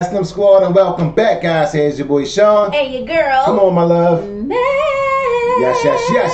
Them Squad and welcome back, guys. Here's your boy Sean. Hey, your girl. Come on, my love. Man. Yes, yes, yes.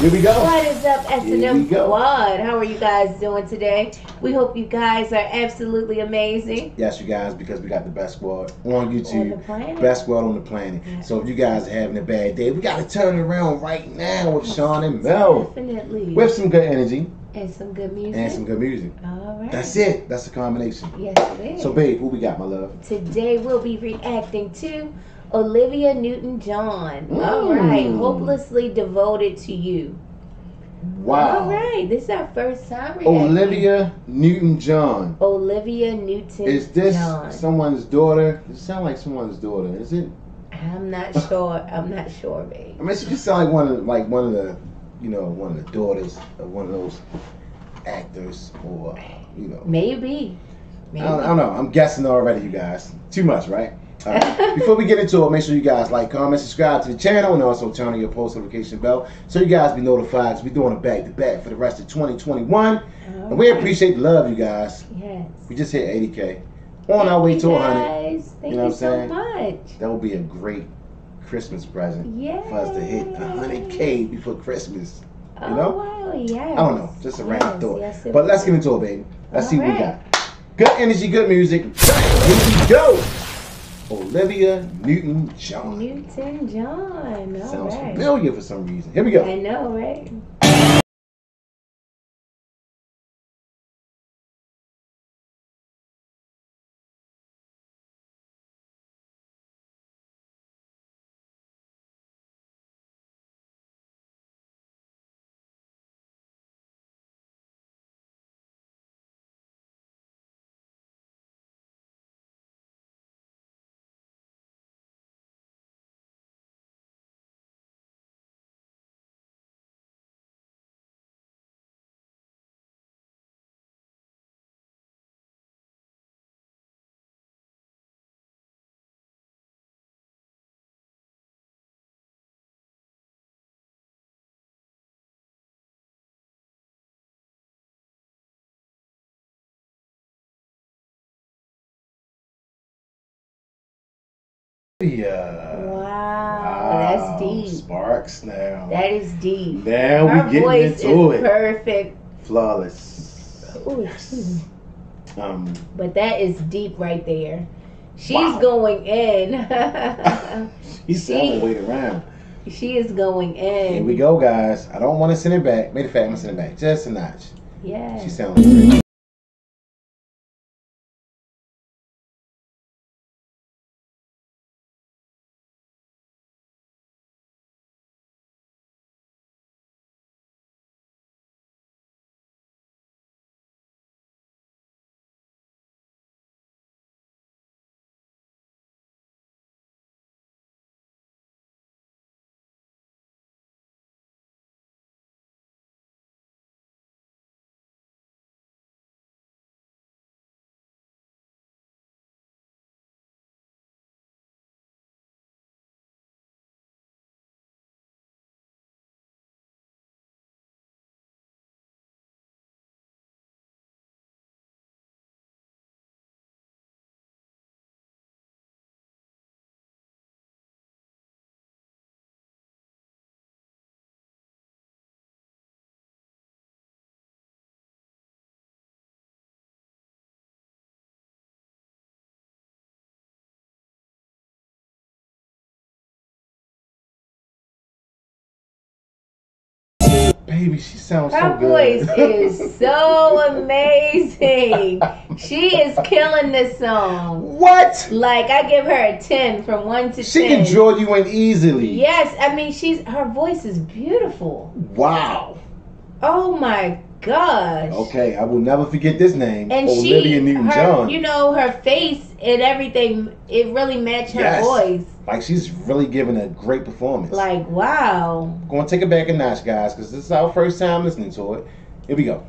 Here we go. What is up, S&M. Squad? How are you guys doing today? We hope you guys are absolutely amazing. Yes, you guys, because we got the best squad on On the YouTube. planet. Best squad on the planet. Yeah. So if you guys are having a bad day, we got to turn it around right now with Sean and Mel. Definitely. With some good energy and some good music. and some good music. All right. That's it. That's the combination. Yes, it is. So, babe, who we got, my love? Today we'll be reacting to Olivia Newton-John. All Mm. right. Hopelessly devoted to you. Wow. All right. This is our first time reacting. Olivia Newton-John. Olivia Newton-John. Is this someone's daughter? It sounds like someone's daughter. Is it? I'm not sure. I'm not sure, babe. I mean, she just sound like one of like one of the, you know, one of the daughters of one of those actors, or you know, Maybe. Maybe. I don't, I don't know. I'm guessing already, you guys. Too much, right? Right. Before we get into it, make sure you guys like, comment, subscribe to the channel, and also turn on your post notification bell so you guys be notified. We're doing a back to back for the rest of 2021, All and we appreciate the love, you guys. Yes. We just hit 80k. On our way to you 100. guys. Thank You know what I'm so saying? much. That would be a great Christmas present Yeah. for us to hit 100k before Christmas. Oh, you know? Oh, wow, yes. I don't know, just a random thought. yes, but let's get into it, baby. Let's All see what we got. Good energy, good music. Here we go. Olivia Newton-John. Newton John. All Sounds right. familiar for some reason. Here we go. I know, right? Yeah. Wow, that's deep. Sparks now. That is deep. now Her we getting into it. perfect. Flawless. Ooh. Um, But that is deep right there. She's Wow. going in. said I'm gonna wait around. she is going in. Here we go, guys. I don't want to send it back. Matter of fact, I'm gonna send it back just a notch. Yeah. She sounds great. Baby, she sounds Her so good. Her voice is so amazing. She is killing this song. what? Like I give her a ten from one to She ten. can draw you in easily. Yes, I mean she's her voice is beautiful. Wow. Oh my gosh. Okay, I will never forget this name. And Olivia she, Newton-John. you know, her face and everything, it really matched her Yes. voice. Like she's really giving a great performance. Like, wow. Going to take it back a notch, guys, because this is our first time listening to it. Here we go.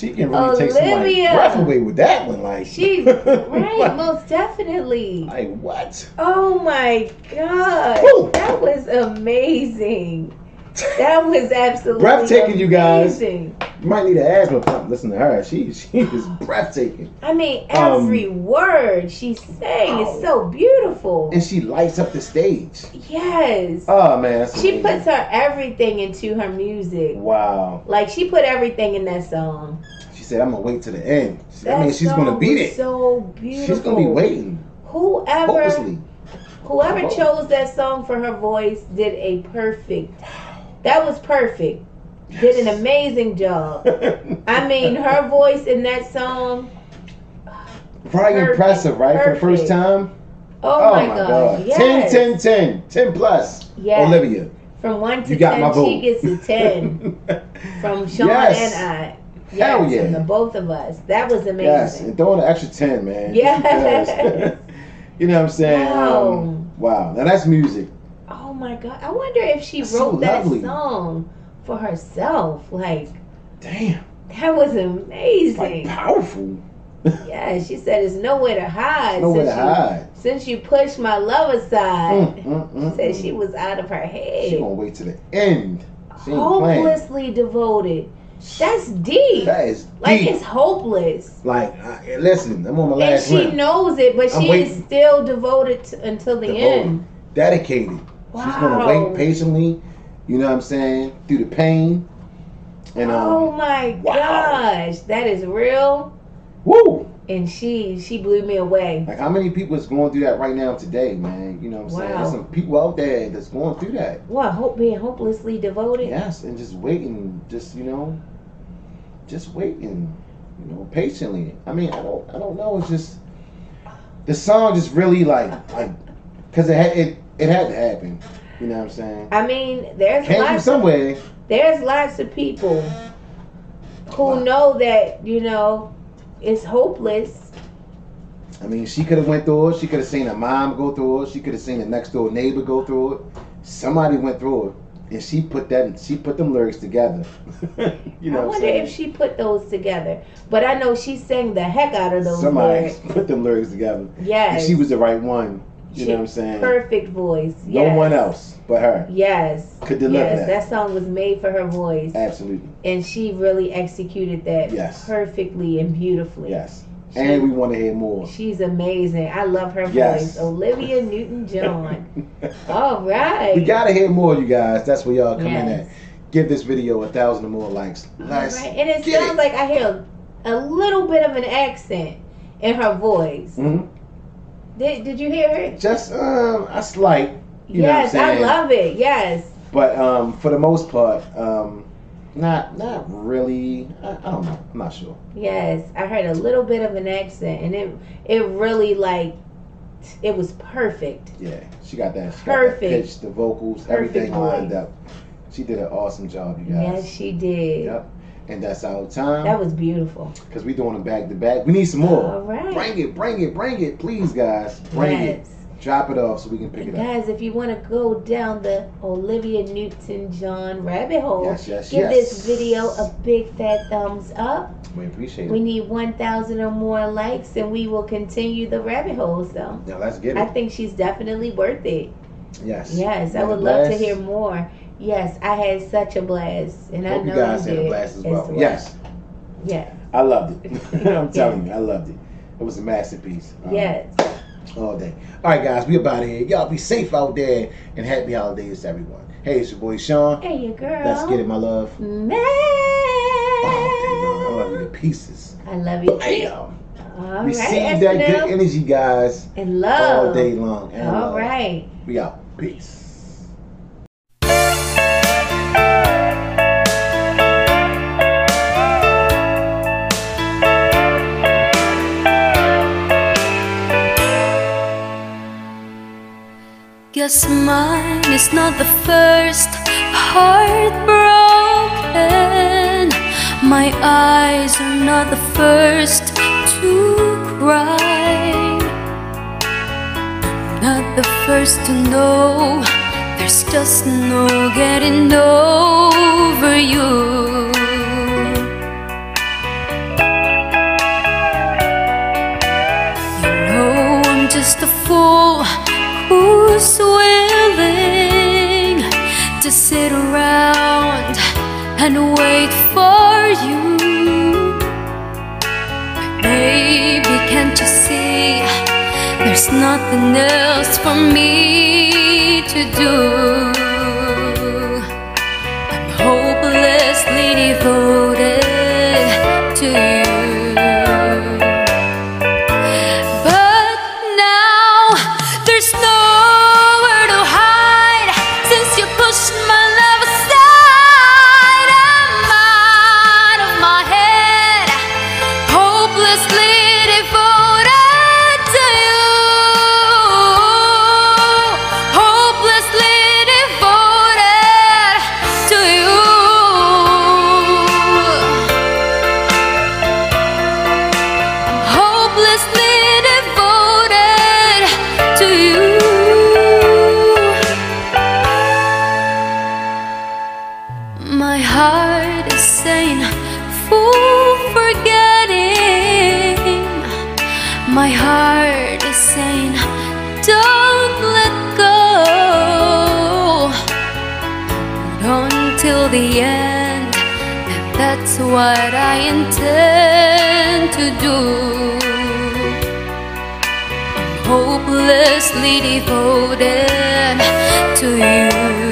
She can really take somebody's Olivia. breath away with that one. Like She right, most definitely. like what? Oh my god, Woo. that was amazing. That was absolutely Breathtaking, you guys. You might need an asthma pump. Listen to her. She she is breathtaking. I mean, Um, every word she sang is so beautiful. And she lights up the stage. Yes, Oh man, she amazing. puts her everything into her music. Wow. Like she put everything in that song. She said, "I'm gonna wait to the end." That I mean, she's gonna beat it. So beautiful. She's gonna be waiting Whoever, hopelessly. whoever Oh. chose that song for her voice did a perfect. That was perfect. Did an amazing job. I mean, her voice in that song. Probably Perfect, impressive, right? For the first time. Oh, my, god! Yes. 10, 10, 10. 10 plus. Yes. Olivia. From one to You got ten, my vote. she gets a ten. From Sean Yes. and I. Hell yeah. From the both of us. That was amazing. Yes, and throwing an extra 10, man. Yes. you know what I'm saying? Wow. Um, wow. Now that's music. Oh my god! I wonder if she That's so wrote that song for herself. Like Damn. that was amazing. Like amazing. powerful. yeah, she said it's nowhere to hide. Nowhere to since you, hide. Since you pushed my love aside, Mm, mm, mm, said mm. she was out of her head. She head. gonna wait to the end. She. Hopelessly devoted. That's deep. That is deep. Like it's hopeless. Like, I, listen, I'm on my last. And she round. knows it, but I'm she is still devoted to, until the Devoted. end. Dedicated. Wow. She's gonna wait patiently. You know what I'm saying? Through the pain. And um, oh my wow. gosh, that is real. woo! And she she blew me away. Like how many people is going through that right now today, man? You know what I'm saying? There's some people out there that's going through that. What hope being hopelessly devoted? Yes, and just waiting, just you know, just waiting, you know, patiently. I mean, I don't, I don't know. It's just the song just really like, like, cause it had, it, it had to happen. You know what I'm saying? I mean, there's Came from lots of, there's lots of people who Wow. know that you know it's hopeless. I mean, she could have went through it. She could have seen her mom go through it. She could have seen the next door neighbor go through it. Somebody went through it, and she put that. She put them lyrics together. you know, I what wonder saying? if she put those together. But I know she sang the heck out of those Somebody lyrics. put them lyrics together. Yes. And she was the right one. You She- know what I'm saying? perfect voice. No one else but her Yes. could deliver yes, that. that song was made for her voice, Absolutely. and she really executed that Yes. perfectly and beautifully. Yes. She- And we want to hear more. She's amazing. I love her Yes. voice. Olivia Newton John. All right. we gotta hear more, you guys. That's where y'all come in at. Give this video a thousand or more likes. All Let's right. And it sounds it. like I hear a, a little bit of an accent in her voice. Mhm. Did, did you hear it? Just um, a slight, you yes, know what I'm saying? I love it. Yes. but um, for the most part, um, not not really. I, I don't know. I'm not sure. Yes. I heard a little bit of an accent and it it really like it was perfect. Yeah, she got that. She Perfect. Got that pitch, the vocals, Perfect everything lined voice. up. She did an awesome job, you guys. Yes, she did. Yep. And that's our time. That was beautiful. Because we're doing them back to back. We need some more. All right. Bring it, bring it, bring it, please, guys. Bring it. yes. Drop it off so we can pick And it up. guys, if you want to go down the Olivia Newton John rabbit hole, Yes, yes, give yes. this video a big fat thumbs up. We appreciate it. We need 1,000 or more likes, and we will continue the rabbit hole. So Now let's get I think she's definitely worth it. Yes. Yes, I would love to hear more. Yes, I had such a blast, and I know you guys you had a blast as well. Yes, Yes. I loved it. I'm telling you, I loved it. It was a masterpiece. Um, Yes. All day. All right, guys, we about here. Y'all be safe out there and happy holidays to everyone. Hey, it's your boy Sean. Hey, your girl. Let's get it, my love. Man. Oh, I love you to pieces. I love you. Bam. All right, Receive that SNL. good energy, guys, and love. all day long. And All love. right. We out. Peace. Guess mine is not the first heartbroken. My eyes are not the first to cry. Not the first to know there's just no getting over you. and wait for you. Baby, can't you see? There's nothing else for me to do. intend to do. I'm hopelessly devoted to you.